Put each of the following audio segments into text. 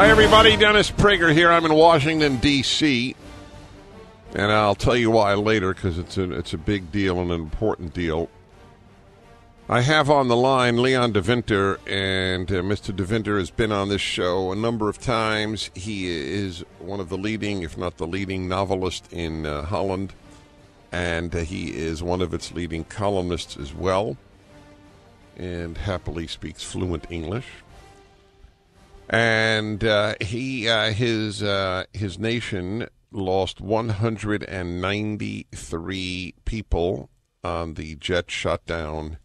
Hi, everybody. Dennis Prager here. I'm in Washington, D.C., and I'll tell you why later because it's a, it's a big deal and an important deal. I have on the line Leon de Winter, and uh, Mr. de Winter has been on this show a number of times. He is one of the leading, if not the leading, novelist in uh, Holland, and uh, he is one of its leading columnists as well, and happily speaks fluent English and uh, he uh, his uh, his nation lost 193 people on the jet shot down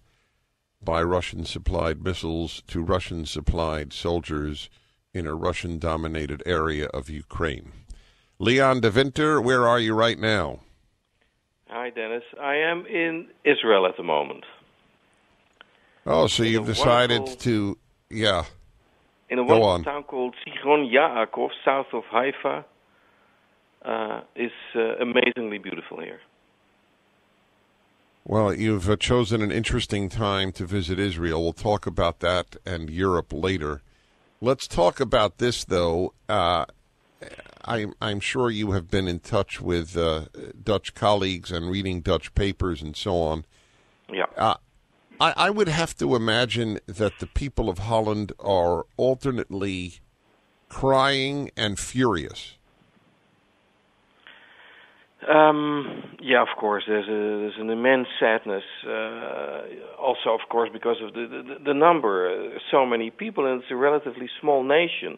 by Russian supplied missiles to Russian supplied soldiers in a Russian dominated area of Ukraine. Leon de Winter, where are you right now? Hi, Dennis. I am in Israel at the moment. Oh, so you've decided wonderful... to, yeah in a wonderful town called Zichron Yaakov, south of Haifa. Uh, is uh, amazingly beautiful here. Well, you've uh, chosen an interesting time to visit Israel. We'll talk about that and Europe later. Let's talk about this, though. Uh, I, I'm sure you have been in touch with uh, Dutch colleagues and reading Dutch papers and so on. Yeah. I, I would have to imagine that the people of Holland are alternately crying and furious. Um, yeah, of course. There's, a, there's an immense sadness. Uh, also, of course, because of the the, the number, uh, so many people, and it's a relatively small nation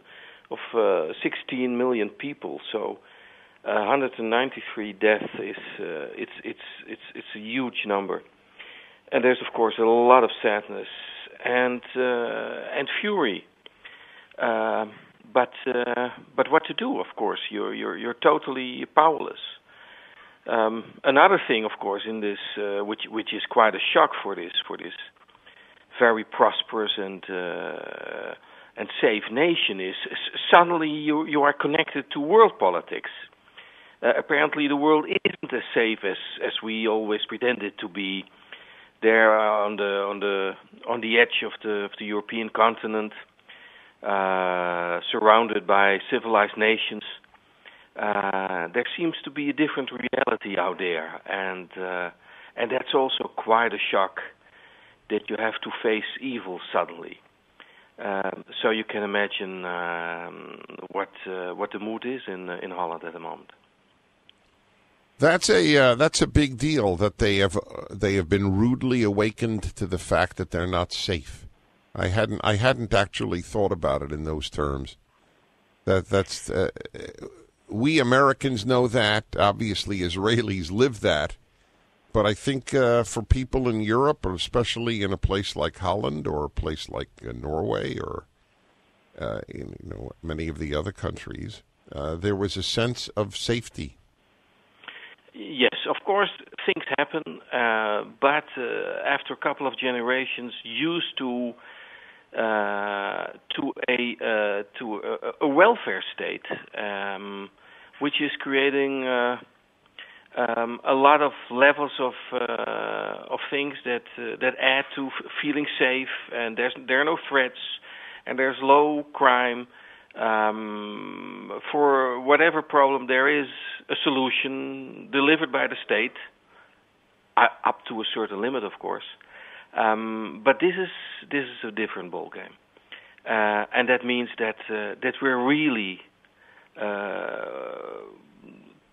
of uh, 16 million people. So, uh, 193 deaths is uh, it's it's it's it's a huge number and there's of course a lot of sadness and uh, and fury. Uh, but uh, but what to do? Of course, you're you're you're totally powerless. Um, another thing, of course, in this uh, which which is quite a shock for this for this very prosperous and uh, and safe nation is suddenly you you are connected to world politics. Uh, apparently, the world isn't as safe as as we always pretended to be there on the on the on the edge of the of the European continent, uh, surrounded by civilized nations. Uh, there seems to be a different reality out there, and uh, and that's also quite a shock that you have to face evil suddenly. Um, so you can imagine um, what uh, what the mood is in uh, in Holland at the moment. That's a uh, that's a big deal that they have they have been rudely awakened to the fact that they're not safe. I hadn't I hadn't actually thought about it in those terms. That that's uh, we Americans know that. Obviously, Israelis live that. But I think uh, for people in Europe, or especially in a place like Holland or a place like uh, Norway or uh, in, you know many of the other countries, uh, there was a sense of safety Yes, of course, things happen, uh, but uh, after a couple of generations, used to uh, to a uh, to a, a, welfare state, um, which is creating uh, um, a lot of levels of uh, of things that that add to feeling safe, and there's there are no threats, and there's low crime. Um, for whatever problem there is a solution delivered by the state, up to a certain limit, of course. Um, but this is this is a different ball game, uh, and that means that uh, that we're really uh,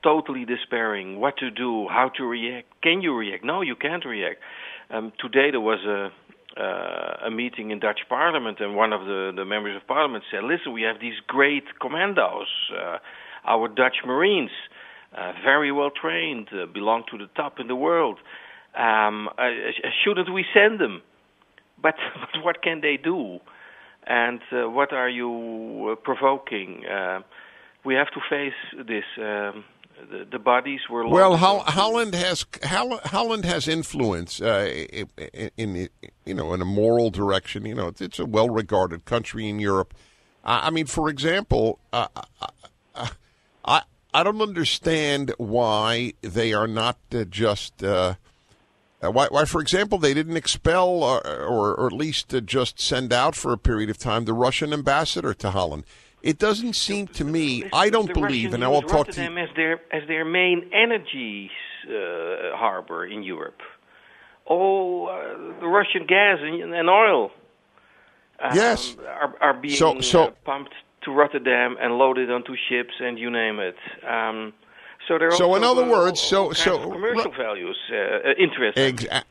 totally despairing. What to do? How to react? Can you react? No, you can't react. Um, today there was a uh, a meeting in Dutch Parliament, and one of the, the members of Parliament said, "Listen, we have these great commandos, uh, our Dutch Marines, uh, very well trained, uh, belong to the top in the world. Um, uh, shouldn't we send them? But, but what can they do? And uh, what are you uh, provoking? Uh, we have to face this. Um, the, the, bodies were well. Holland has Holland has influence in, in, you know in a moral direction. You know, it's, it's a well-regarded country in Europe. I mean, for example, I I don't understand why they are not uh, just uh, uh, why, why, for example, they didn't expel or, or, or at least uh, just send out for a period of time the Russian ambassador to Holland. It doesn't seem to me. I don't the believe, Russian and I will talk to them as their as their main energy uh, harbor in Europe. All uh, the Russian gas and, and oil um, Yes. are, are being So- so- uh, pumped to Rotterdam and loaded onto ships and you name it. Um, so So in other words, so- so- commercial values uh, uh. Exa-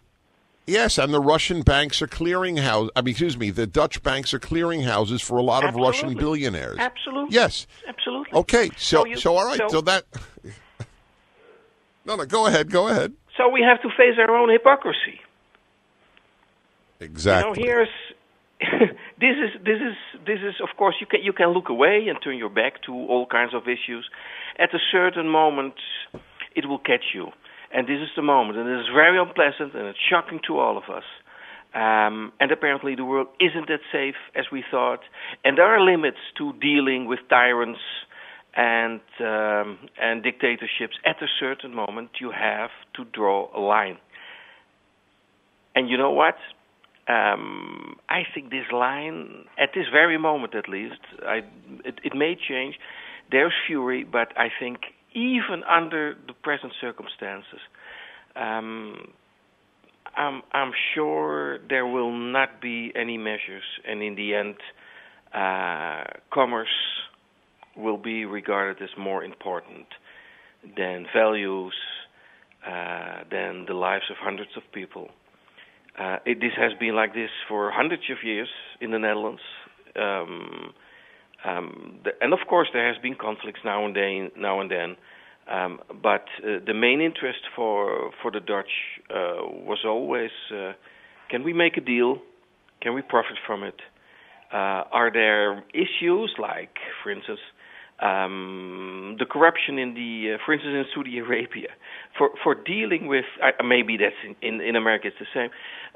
yes, and the Russian banks are clearing house. I mean, excuse me, the Dutch banks are clearing houses for a lot of Russian billionaires. Absolutely. Yes. Absolutely. Okay. So, So you- so all right. So, so- that. No, no. Go ahead. Go ahead. So we have to face our own hypocrisy. Exactly. You know, here's this is this is this is of course you can you can look away and turn your back to all kinds of issues. At a certain moment, it will catch you, and this is the moment, and it is very unpleasant and it's shocking to all of us. Um, and apparently, the world isn't that safe as we thought, and there are limits to dealing with tyrants and um, and dictatorships. At a certain moment, you have to draw a line. And you know what? Um, I think this line, at this very moment at least, I, it, it may change. There's fury, but I think even under the present circumstances, um, I'm, I'm sure there will not be any measures, and in the end, uh, commerce will be regarded as more important than values, uh, than the lives of hundreds of people. Uh, it, this has been like this for hundreds of years in the Netherlands. Um, um, the, and of course, there has been conflicts now and then. Now and then, um, but uh, the main interest for for the Dutch uh, was always: uh, can we make a deal? Can we profit from it? Uh, are there issues like, for instance, um, the corruption in the, uh, for instance, in Saudi Arabia, for for dealing with uh, maybe that's in, in, in America it's the same.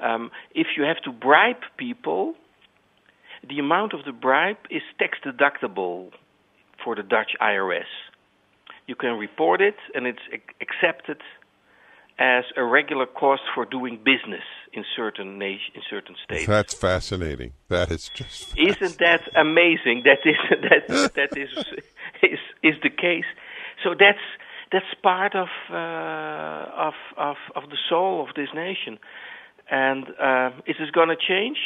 Um, if you have to bribe people, the amount of the bribe is tax deductible for the Dutch IRS. You can report it, and it's accepted as a regular cost for doing business in certain nation, in certain states. That's fascinating. That is just. Isn't that amazing? That is that that is is is the case. So that's that's part of uh, of of of the soul of this nation. And uh, is this going to change?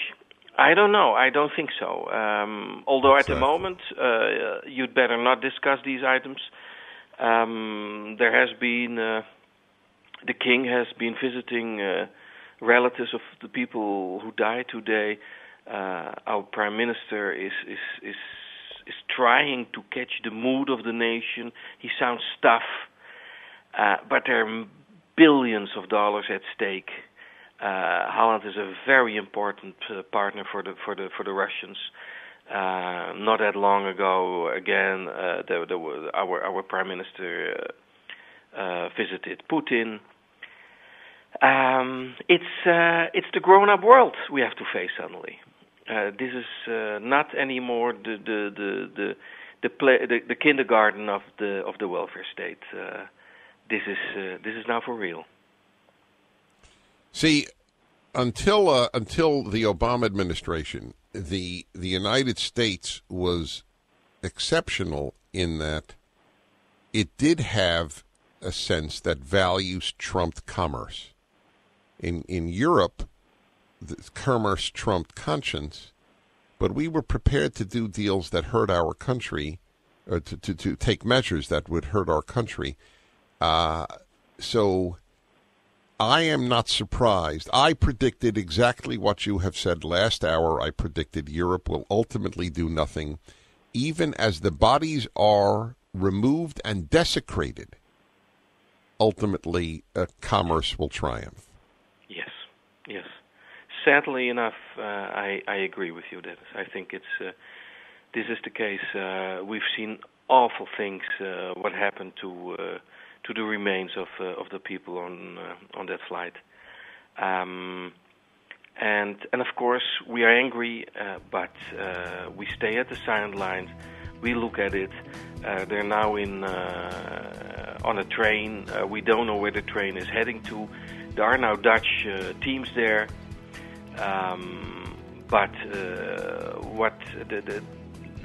I don't know. I don't think so. Um, although at the moment uh, you'd better not discuss these items. Um, there has been uh, the king has been visiting uh, relatives of the people who died today. Uh, our prime minister is is is is trying to catch the mood of the nation. He sounds tough, uh, but there are billions of dollars at stake. Uh, Holland is a very important uh, partner for the for the for the Russians. Uh, not that long ago, again, uh, there, there was our our prime minister uh, uh, visited Putin. Um, it's it's the grown-up world we have to face suddenly. This is not anymore the the the the the, play, the the kindergarten of the of the welfare state. This is this is now for real. See, until uh, until the Obama administration, the the United States was exceptional in that it did have a sense that values trumped commerce. In in Europe, commerce trumped conscience, but we were prepared to do deals that hurt our country, or to to, to take measures that would hurt our country. Uh, so. I am not surprised. I predicted exactly what you have said last hour. I predicted Europe will ultimately do nothing, even as the bodies are removed and desecrated. Ultimately, uh, commerce will triumph. Yes, yes. Sadly enough, uh, I I agree with you. Dennis. I think it's uh, this is the case. Uh, we've seen awful things. Uh, what happened to uh, to the remains of uh, of the people on uh, on that flight. Um, and and of course we are angry, uh, but we stay at the silent sidelines. We look at it. They're now in on a train. We don't know where the train is heading to. There are now Dutch teams there, um, but uh, what the, the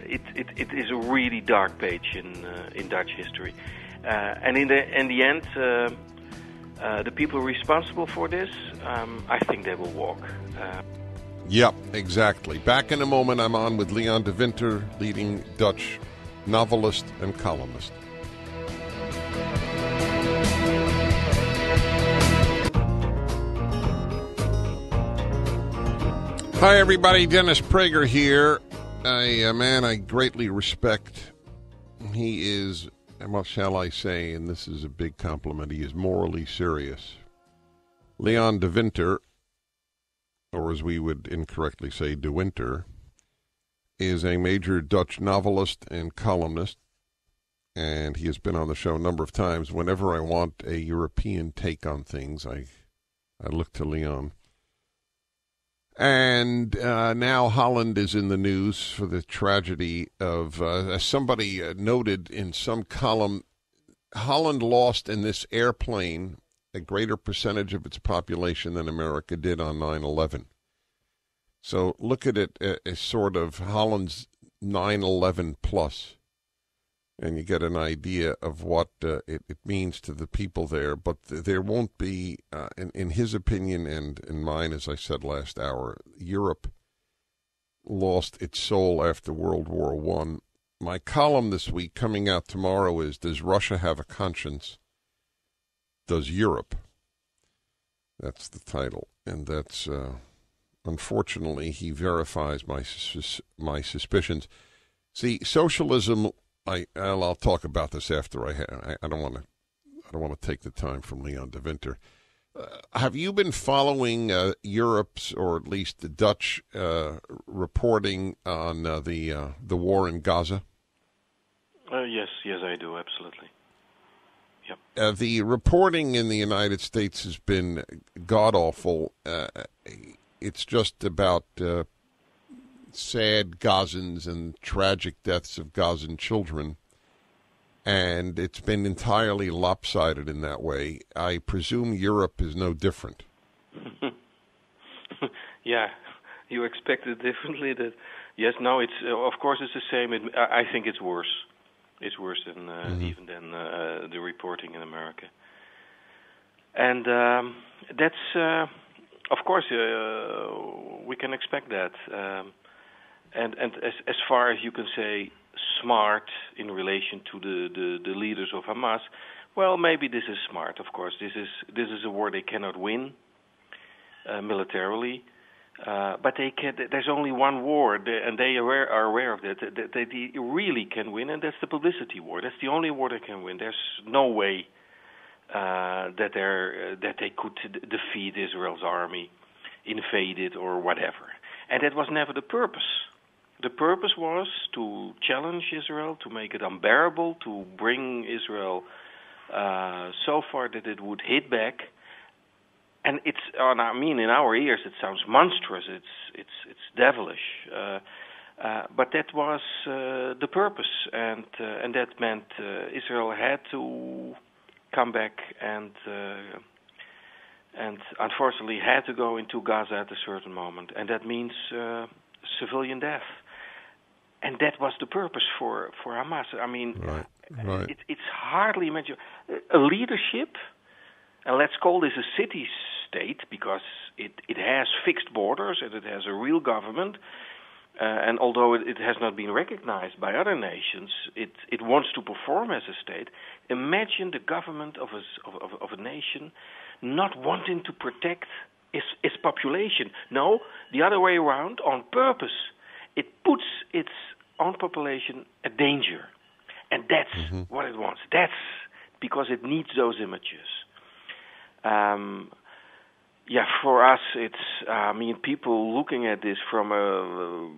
it, it, it is a really dark page in uh, in Dutch history. Uh, and in the in the end, uh, uh, the people responsible for this, um, I think they will walk. Uh, yep, exactly. Back in a moment, I'm on with Leon de Winter, leading Dutch novelist and columnist. Hi, everybody. Dennis Prager here. A, a man I greatly respect. He is, what shall I say, and this is a big compliment, he is morally serious. Leon de Winter, or as we would incorrectly say, de Winter, is a major Dutch novelist and columnist, and he has been on the show a number of times. Whenever I want a European take on things, I I look to Leon. And uh, now Holland is in the news for the tragedy of, uh, as somebody uh, noted in some column, Holland lost in this airplane a greater percentage of its population than America did on 9 11. So look at it as sort of Holland's 9 11 plus and you get an idea of what uh, it, it, means to the people there. But th- there won't be, uh, in, in, his opinion and in mine, as I said last hour, Europe lost its soul after World War One. My column this week, coming out tomorrow, is "Does Russia have a conscience? Does Europe?" That's the title, and that's uh, unfortunately he verifies my sus- my suspicions. See, socialism I I'll, I'll talk about this after I ha- I, don't want to I don't want to take the time from Leon de Winter. Uh, have you been following uh, Europe's or at least the Dutch uh, reporting on uh, the uh, the war in Gaza? Uh, yes, yes, I do absolutely. Yep. the reporting in the United States has been god awful. it's just about sad Gazans and tragic deaths of Gazan children. And it's been entirely lopsided in that way. I presume Europe is no different. yeah, you expect it differently. That yes, no, it's uh, of course it's the same. It, I think it's worse. It's worse than uh, mm-hmm. even than uh, the reporting in America. And um, that's uh, of course uh, we can expect that. Um, and and as as far as you can say smart in relation to the, the, the leaders of Hamas, well, maybe this is smart. Of course, this is this is a war they cannot win uh, militarily, uh, but they can. There's only one war, and they are aware, are aware of that. That they, they really can win, and that's the publicity war. That's the only war they can win. There's no way uh, that they uh, that they could defeat Israel's army, invade it, or whatever. And that was never the purpose the purpose was to challenge Israel, to make it unbearable, to bring Israel uh, so far that it would hit back. And it's, on, I mean, in our ears, it sounds monstrous. It's it's it's devilish. Uh, uh, but that was uh, the purpose, and uh, and that meant uh, Israel had to come back and and unfortunately had to go into Gaza at a certain moment, and that means civilian death and that was the purpose for for Hamas. I mean, right, right. It, it's hardly imaginable. A leadership, and let's call this a city state because it it has fixed borders and it has a real government. Uh, and although it, it, has not been recognized by other nations, it it wants to perform as a state. Imagine the government of a of, of a nation not wanting to protect its its population. No, the other way around, on purpose. It puts its own population at danger. And that's mm-hmm. what it wants. That's because it needs those images. Um, yeah, for us, it's, uh, I mean, people looking at this from a,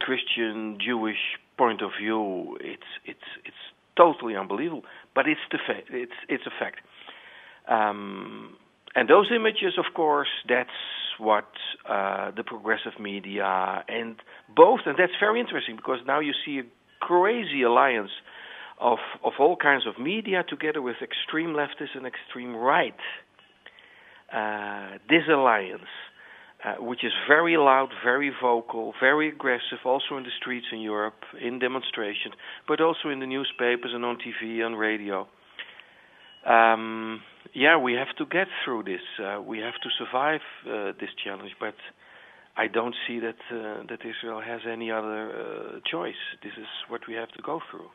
Christian, Jewish point of view, it's, it's, it's totally unbelievable. But it's the fact. It's, it's a fact. Um, and those images, of course, that's what uh, the progressive media and both, and that's very interesting because now you see a crazy alliance of of all kinds of media together with extreme leftists and extreme right. Uh, this alliance uh, which is very loud, very vocal, very aggressive, also in the streets in Europe, in demonstrations, but also in the newspapers and on TV and radio. Um, yeah, we have to get through this. Uh, we have to survive uh, this challenge, but I don't see that uh, that Israel has any other uh, choice. This is what we have to go through.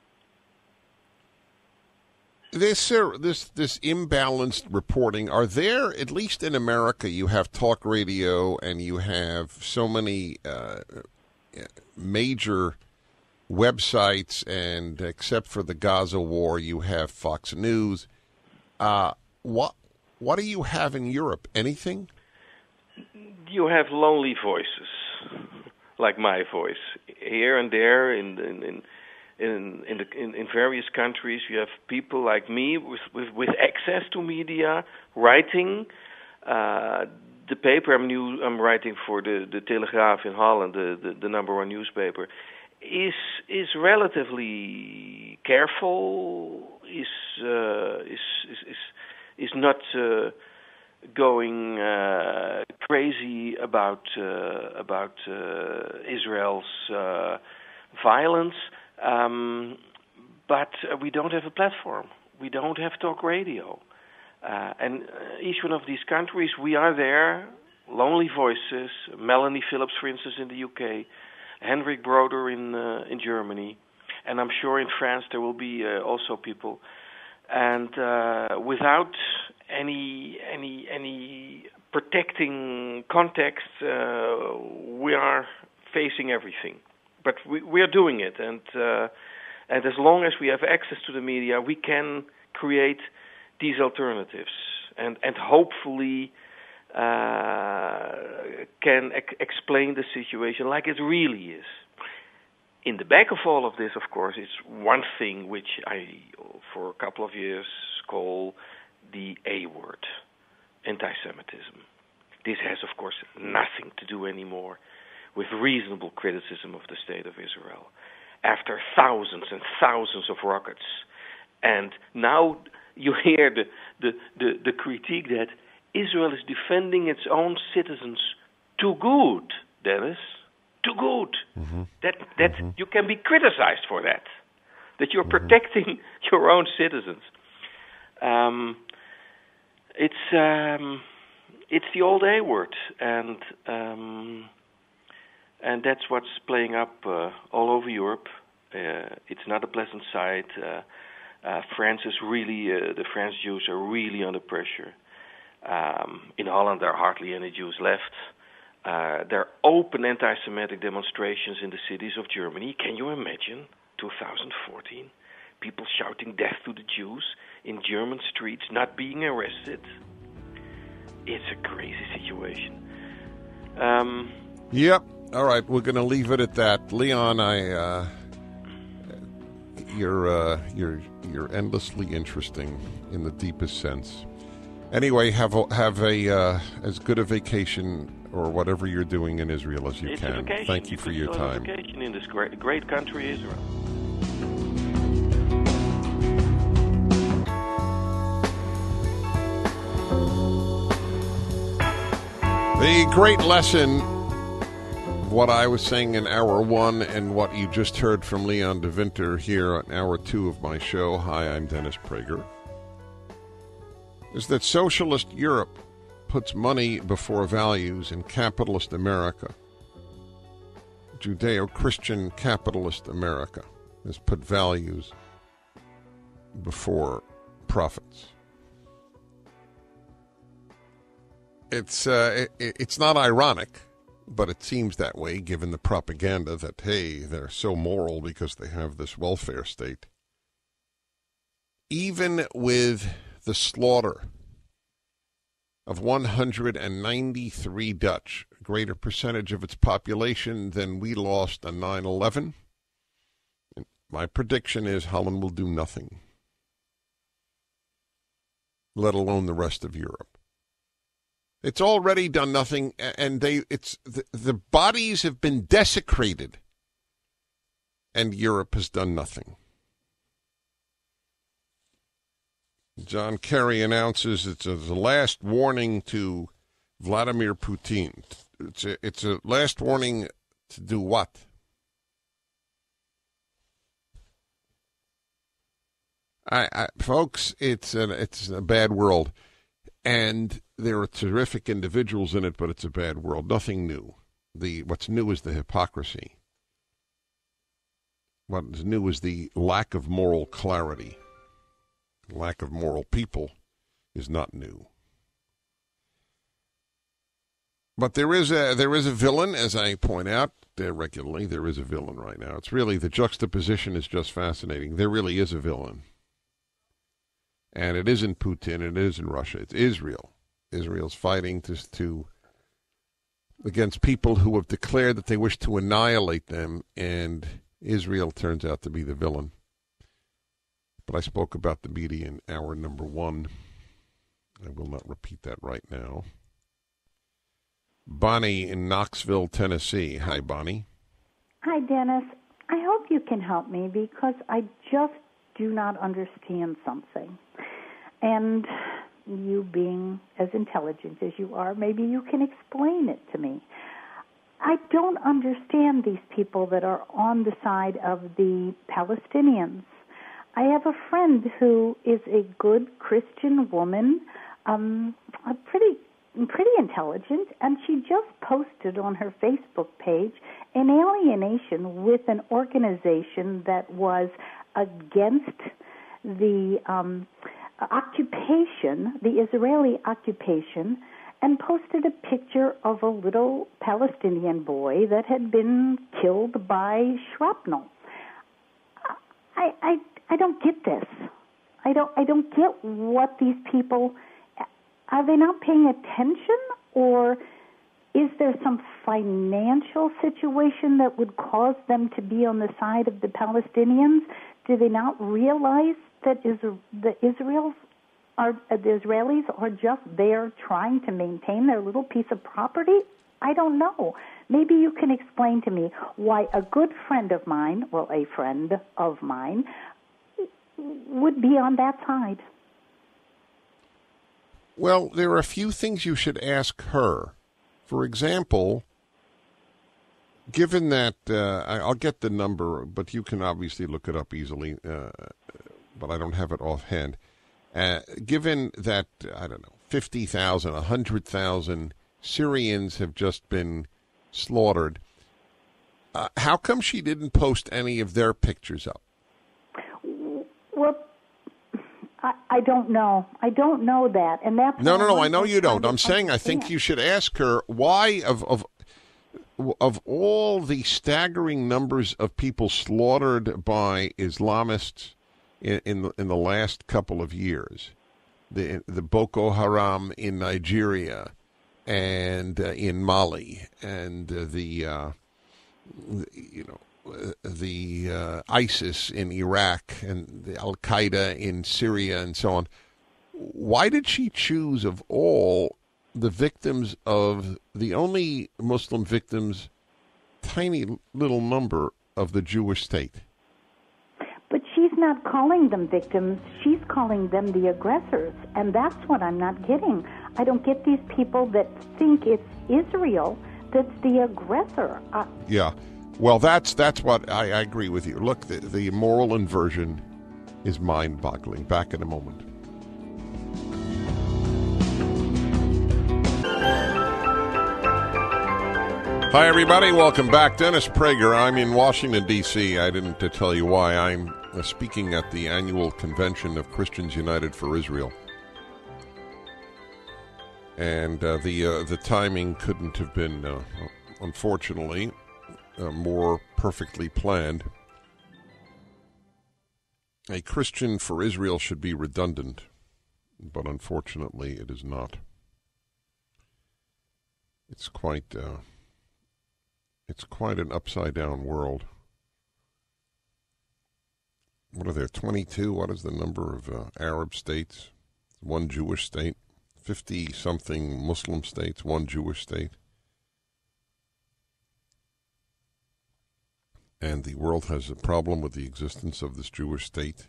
This uh, this this imbalanced reporting are there at least in America you have talk radio and you have so many uh, major websites and except for the Gaza war you have Fox News uh, what what do you have in Europe? Anything? You have lonely voices like my voice. Here and there in in, in in in, the, in in various countries you have people like me with with, with access to media writing. Uh, the paper I'm new I'm writing for the the Telegraaf in Holland the, the the number one newspaper is is relatively careful is uh, is, is is is not uh, going uh, crazy about uh, about uh, Israel's uh, violence um, but we don't have a platform. We don't have talk radio. And each one of these countries, we are there. Lonely voices. Melanie Phillips, for instance, in the UK. Henryk Broder in in Germany, and I'm sure in France there will be uh, also people. And uh, without any any any protecting context, we are facing everything but we, we are doing it, and uh, and as long as we have access to the media, we can create these alternatives, and and hopefully uh, can ec- explain the situation like it really is. In the back of all of this, of course, is one thing which I, for a couple of years, call the A word, anti-Semitism. This has, of course, nothing to do anymore with reasonable criticism of the state of Israel after thousands and thousands of rockets. And now you hear the, the, the, the critique that Israel is defending its own citizens too good, Dennis. Too good. Mm-hmm. That that mm-hmm. you can be criticized for that. That you're mm-hmm. protecting your own citizens. Um, it's um, it's the old A word, and um, and that's what's playing up uh, all over Europe. Uh, it's not a pleasant sight. Uh, uh France is really uh, the French Jews are really under pressure. Um, in Holland, there are hardly any Jews left. Uh, there are open anti-Semitic demonstrations in the cities of Germany. Can you imagine 2014? People shouting death to the Jews in German streets, not being arrested. It's a crazy situation. Um, yep, all right, we're going to leave it at that. Leon, I, uh, you're uh, you're you're endlessly interesting in the deepest sense. Anyway, have a, have a uh, as good a vacation or whatever you're doing in Israel as you it's can. Thank you, you for your time. Vacation in this great great country, Israel. The great lesson what I was saying in hour one and what you just heard from Leon de Winter here on hour two of my show. Hi, I'm Dennis Prager. Is that socialist Europe puts money before values in capitalist America. Judeo Christian capitalist America has put values before profits. It's uh, it, it's not ironic but it seems that way given the propaganda that, hey, they're so moral because they have this welfare state. Even with the slaughter of 193 Dutch, a greater percentage of its population than we lost on 9 11, my prediction is Holland will do nothing, let alone the rest of Europe. It's already done nothing, and they it's the, the bodies have been desecrated, and Europe has done nothing. John Kerry announces it's a, last warning to Vladimir Putin. it's a, it's a last warning to do what? I, I, folks, it's a, it's a bad world, and there are terrific individuals in it, but it's a bad world. Nothing new. The what's new is the hypocrisy. What's new is the lack of moral clarity. Lack of moral people is not new. But there is a there is a villain, as I point out uh, regularly. There is a villain right now. It's really the juxtaposition is just fascinating. There really is a villain. And it isn't Putin, it isn't Russia, it's Israel. Israel's fighting to, to against people who have declared that they wish to annihilate them, and Israel turns out to be the villain. But I spoke about the media in hour number one. I will not repeat that right now. Bonnie in Knoxville, Tennessee. Hi, Bonnie. Hi, Dennis. I hope you can help me because I just do not understand something. And you being as intelligent as you are, maybe you can explain it to me. I don't understand these people that are on the side of the Palestinians. I have a friend who is a good Christian woman, um, pretty pretty intelligent, and she just posted on her Facebook page an alienation with an organization that was against the um, occupation, the Israeli occupation, and posted a picture of a little Palestinian boy that had been killed by shrapnel. I I I don't get this. I don't I don't get what these people are they not paying attention or is there some financial situation that would cause them to be on the side of the Palestinians? Do they not realize that the Israel's are the Israelis are just there trying to maintain their little piece of property? I don't know. Maybe you can explain to me why a good friend of mine, well, a friend of mine, would be on that side. Well, there are a few things you should ask her. For example, given that uh, I'll get the number, but you can obviously look it up easily, uh, but I don't have it offhand. Uh, given that I don't know, fifty thousand, a hundred thousand Syrians have just been slaughtered, uh, how come she didn't post any of their pictures up? Well, I, I don't know. I don't know that, and that's no, no, no. I know you don't. I'm saying I think you should ask her why of of of all the staggering numbers of people slaughtered by Islamists in in the, in the last couple of years, the the Boko Haram in Nigeria and uh, in Mali and uh, the, uh, the you know the uh, ISIS in Iraq and the Al Qaeda in Syria and so on. Why did she choose of all the victims of the only Muslim victims, tiny little number of the Jewish state? But she's not calling them victims. She's calling them the aggressors. And that's what I'm not getting. I don't get these people that think it's Israel that's the aggressor. Uh, yeah. Well, that's that's what I, I agree with you. Look, the, the moral inversion is mind-boggling. Back in a moment. Hi, everybody. Welcome back. Dennis Prager. I'm in Washington, D.C. I didn't tell you why. I'm uh, speaking at the annual convention of Christians United for Israel. And uh, the uh, the timing couldn't have been, uh, unfortunately, uh, more perfectly planned. A Christian for Israel should be redundant, but unfortunately it is not. It's quite uh, it's quite an upside down world. What are there? Twenty-two. What is the number of uh, Arab states? One Jewish state. Fifty something Muslim states. One Jewish state. And the world has a problem with the existence of this Jewish state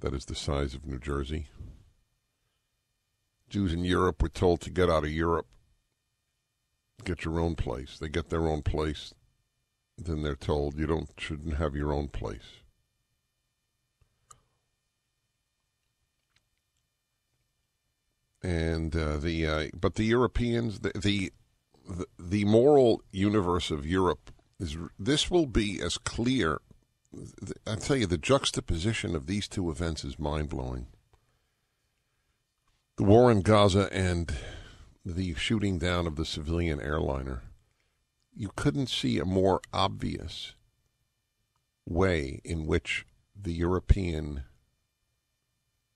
that is the size of New Jersey. Jews in Europe were told to get out of Europe. get your own place. They get their own place, then they're told you don't shouldn't have your own place. And uh, the uh, but the Europeans the, the the the moral universe of Europe is this will be as clear. I tell you, the juxtaposition of these two events is mind blowing. The war in Gaza and the shooting down of the civilian airliner, you couldn't see a more obvious way in which the European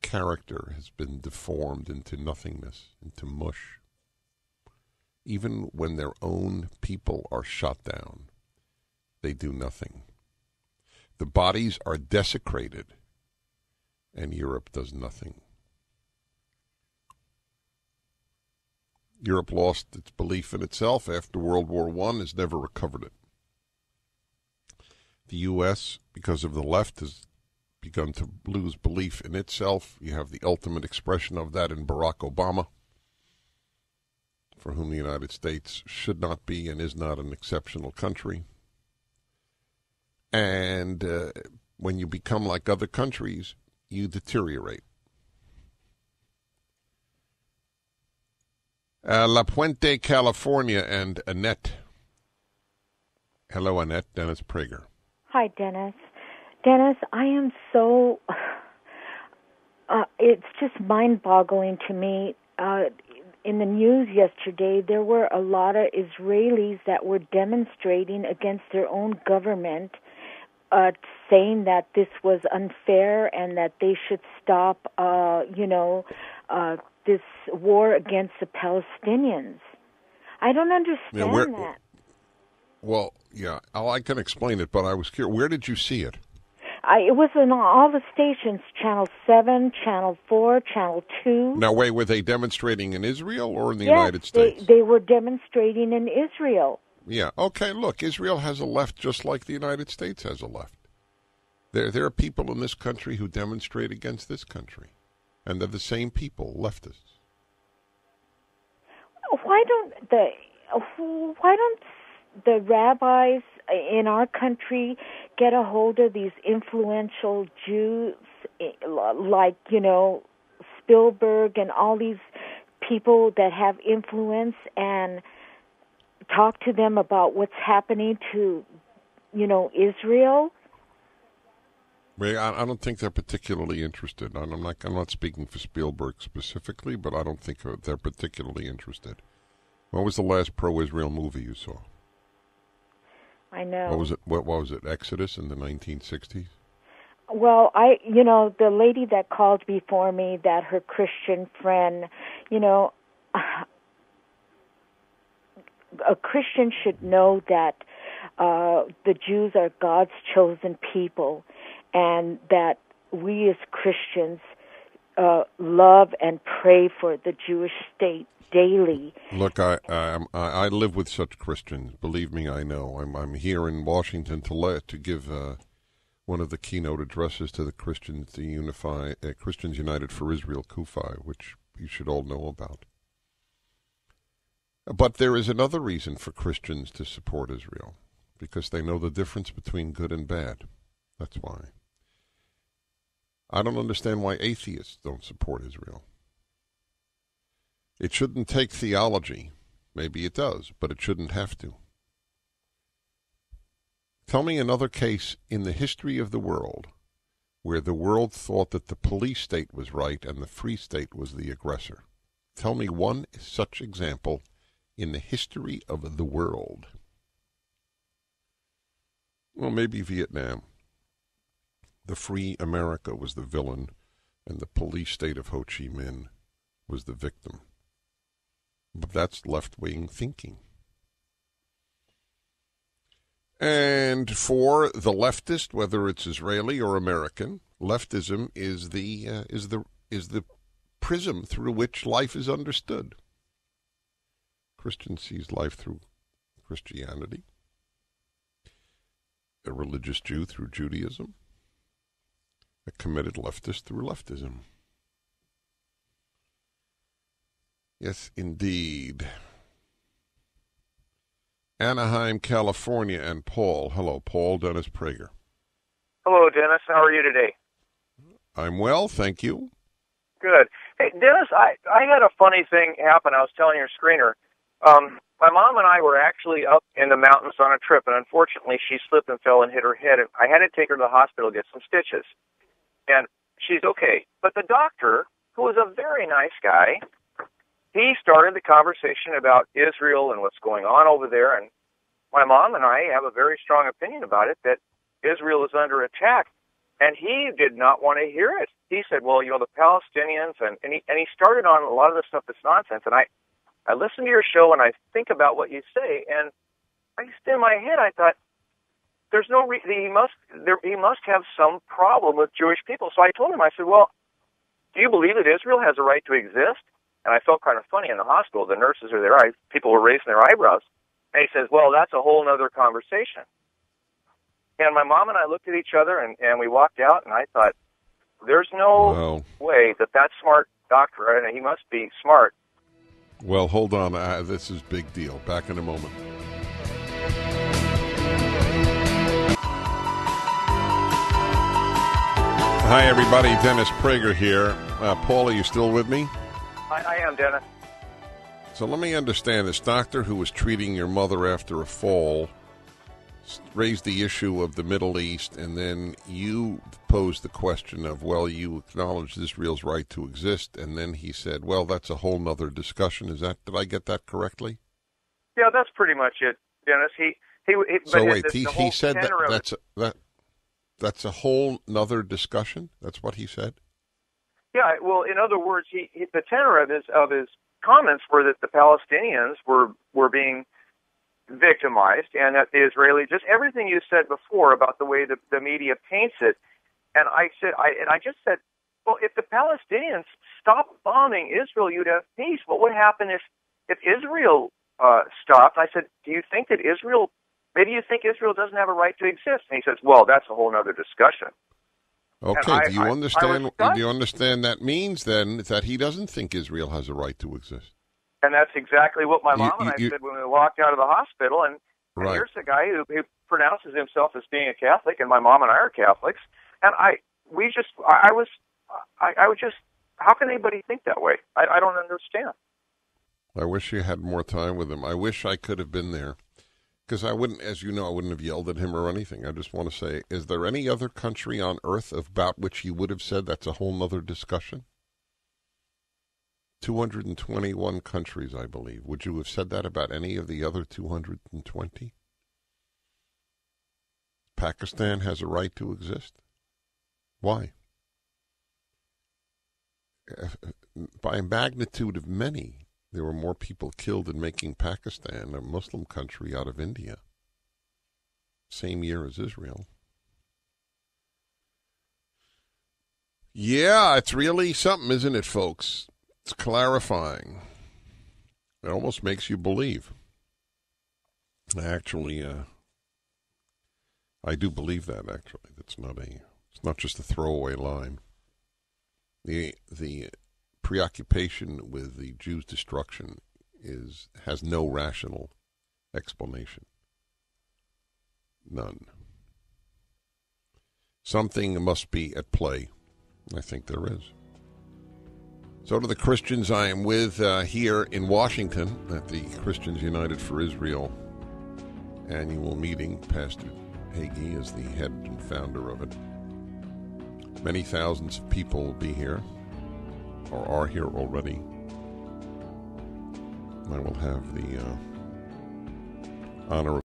character has been deformed into nothingness, into mush. Even when their own people are shot down, they do nothing. The bodies are desecrated, and Europe does nothing. Europe lost its belief in itself after World War I, has never recovered it. The U.S., because of the left, has begun to lose belief in itself. You have the ultimate expression of that in Barack Obama, for whom the United States should not be and is not an exceptional country. And uh, when you become like other countries, you deteriorate. Uh, La Puente, California, and Annette. Hello, Annette. Dennis Prager. Hi, Dennis. Dennis, I am so. Uh, it's just mind boggling to me. Uh, in the news yesterday, there were a lot of Israelis that were demonstrating against their own government, uh, saying that this was unfair and that they should stop, uh, you know, uh, this war against the Palestinians. I don't understand yeah, where, that. Well, yeah, I can explain it, but I was curious. Where did you see it? I, it was on all the stations: Channel Seven, Channel Four, Channel Two. Now, wait, were they demonstrating in Israel or in the yes, United States? They, they were demonstrating in Israel. Yeah. Okay. Look, Israel has a left, just like the United States has a left. There, there are people in this country who demonstrate against this country and they're the same people, leftists. Why don't the why don't the rabbis in our country get a hold of these influential Jews, eh, like you know Spielberg and all these people that have influence, and talk to them about what's happening to you know Israel? I, I don't think they're particularly interested. I'm not. I'm not speaking for Spielberg specifically, but I don't think they're particularly interested. What was the last pro-Israel movie you saw? I know. What was it? What, what was it? Exodus in the 1960s. Well, I, you know, the lady that called before me, that her Christian friend, you know, a Christian should know that uh, the Jews are God's chosen people, and that we as Christians uh, love and pray for the Jewish state daily. Look, I, I I live with such Christians. Believe me, I know. I'm I'm here in Washington to let to give uh, one of the keynote addresses to the Christians to unify uh, Christians United for Israel CUFI, which you should all know about. But there is another reason for Christians to support Israel, because they know the difference between good and bad. That's why. I don't understand why atheists don't support Israel. It shouldn't take theology. Maybe it does, but it shouldn't have to. Tell me another case in the history of the world where the world thought that the police state was right and the free state was the aggressor. Tell me one such example in the history of the world. Well, maybe Vietnam the free America was the villain, and the police state of Ho Chi Minh was the victim. But that's left wing thinking. And for the leftist, whether it's Israeli or American, leftism is the uh, is the is the prism through which life is understood. Christian sees life through Christianity. A religious Jew through Judaism a committed leftist through leftism. Yes, indeed. Anaheim, California, and Paul. Hello, Paul. Dennis Prager. Hello, Dennis. How are you today? I'm well, thank you. Good. Hey, Dennis, I I had a funny thing happen. I was telling your screener. Um, my mom and I were actually up in the mountains on a trip, and unfortunately, she slipped and fell and hit her head. And I had to take her to the hospital to get some stitches. And she's okay. But the doctor, who was a very nice guy, he started the conversation about Israel and what's going on over there. And my mom and I have a very strong opinion about it that Israel is under attack. And he did not want to hear it. He said, well, you know, the Palestinians, and, and, he, and he started on a lot of the stuff that's nonsense. And I, I listen to your show and I think about what you say, and I just in my head I thought, there's no re- he must there, he must have some problem with Jewish people. So I told him, I said, well, do you believe that Israel has a right to exist? And I felt kind of funny in the hospital. The nurses are there. I, people were raising their eyebrows. And he says, well, that's a whole other conversation. And my mom and I looked at each other and, and we walked out and I thought, there's no way that that smart doctor, and he must be smart. Well, hold on. Uh, this is big deal. Back in a moment. Hi, everybody. Dennis Prager here. Uh, Paul, are you still with me? I, I am, Dennis. So let me understand this doctor who was treating your mother after a fall raised the issue of the Middle East, and then you posed the question of, well, you acknowledge Israel's right to exist, and then he said, well, that's a whole nother discussion. Is that did I get that correctly? Yeah, that's pretty much it, Dennis. He he. he so wait, he, he said that that's a, that that's a whole nother discussion. That's what he said. Yeah, well, in other words, he, he the tenor of his of his comments were that the Palestinians were were being victimized and that the Israeli just everything you said before about the way the, the media paints it. And I said, I and I just said, well, if the Palestinians stopped bombing Israel, you'd have peace. What would happen if if Israel uh, stopped? I said, do you think that Israel? Maybe you think Israel doesn't have a right to exist? And he says, well, that's a whole other discussion. Okay. I, do you understand? Do you understand that means then that he doesn't think Israel has a right to exist? And that's exactly what my mom you, and I said when we walked out of the hospital. And, and here's a guy who, who pronounces himself as being a Catholic, and my mom and I are Catholics. And I, we just, I, I was, I, I was just, how can anybody think that way? I, I don't understand. I wish you had more time with him. I wish I could have been there. Because I wouldn't, as you know, I wouldn't have yelled at him or anything. I just want to say, is there any other country on earth about which you would have said that's a whole other discussion? 221 countries, I believe. Would you have said that about any of the other 220? Pakistan has a right to exist. Why? Uh, by a magnitude of many, there were more people killed in making Pakistan a Muslim country out of India. Same year as Israel. Yeah, it's really something, isn't it, folks? It's clarifying. It almost makes you believe. Actually, uh, I do believe that. Actually, that's not a. It's not just a throwaway line. The the preoccupation with the Jews' destruction is has no rational explanation. None. Something must be at play. I think there is. So, to the Christians I am with uh, here in Washington at the Christians United for Israel annual meeting, Pastor Hagee is the head and founder of it. Many thousands of people will be here or are here already. I will have the uh, honor